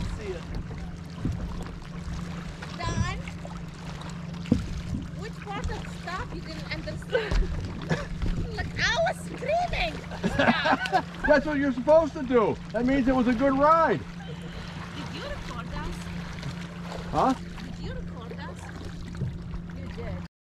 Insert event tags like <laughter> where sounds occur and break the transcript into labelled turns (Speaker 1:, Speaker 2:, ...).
Speaker 1: can see it. Don, which part of stop you didn't understand? <laughs> Look, I was screaming. <laughs>
Speaker 2: That's what you're supposed to do. That means it was a good ride.
Speaker 1: Did you record us?
Speaker 2: Huh?